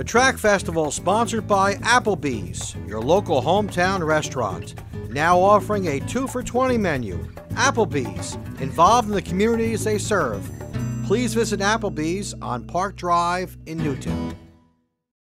The Track Festival sponsored by Applebee's, your local hometown restaurant. Now offering a 2 for 20 menu. Applebee's, involved in the communities they serve. Please visit Applebee's on Park Drive in Newton.